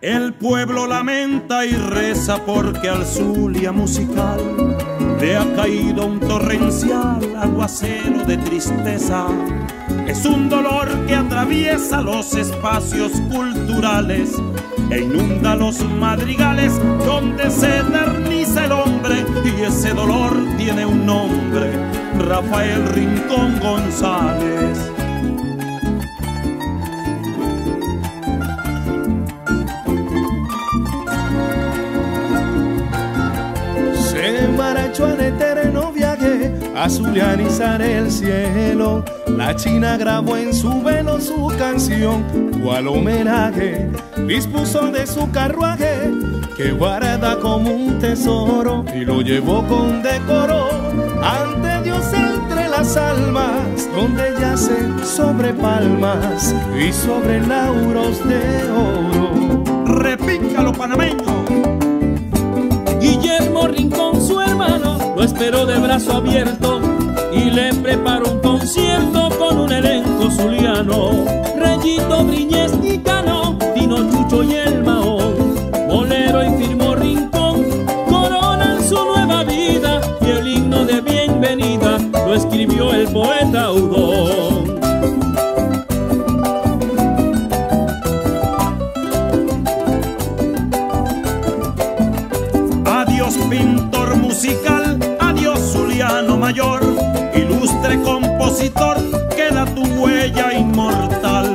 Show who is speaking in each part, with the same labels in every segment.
Speaker 1: El pueblo lamenta y reza porque al Zulia musical le ha caído un torrencial aguacero de tristeza. Es un dolor que atraviesa los espacios culturales e inunda los madrigales donde se eterniza el hombre y ese dolor tiene un nombre, Rafael Rincón González.
Speaker 2: Eterno viaje a zulianizar el cielo. La China grabó en su velo su canción, cual homenaje, dispuso de su carruaje, que guarda como un tesoro y lo llevó con decoro ante Dios entre las almas, donde yace sobre palmas y sobre lauros de oro.
Speaker 1: Repícalo panameño.
Speaker 3: Guillermo esperó de brazo abierto y le preparó un concierto con un elenco zuliano. Reyito, Briñez y Cano, Tino Chucho y el Maón, Bolero y Firmo Rincón, coronan su nueva vida y el himno de bienvenida lo escribió el poeta
Speaker 1: mayor, ilustre compositor, queda tu huella inmortal.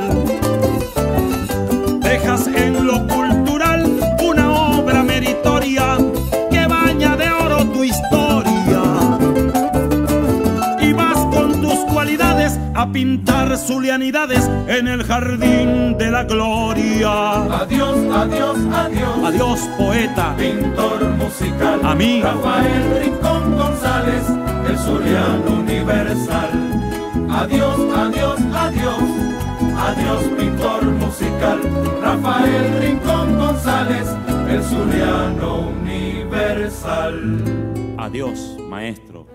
Speaker 1: Dejas en lo cultural una obra meritoria que baña de oro tu historia. Y vas con tus cualidades a pintar zulianidades en el jardín de la gloria.
Speaker 4: Adiós, adiós, adiós.
Speaker 1: Adiós, poeta.
Speaker 4: Pintor musical.
Speaker 1: A mí.
Speaker 4: Rafael Rincón González, el zuliano universal. Adiós, adiós, adiós. Adiós, pintor musical. Rafael Rincón González, el zuliano universal.
Speaker 1: Adiós, maestro.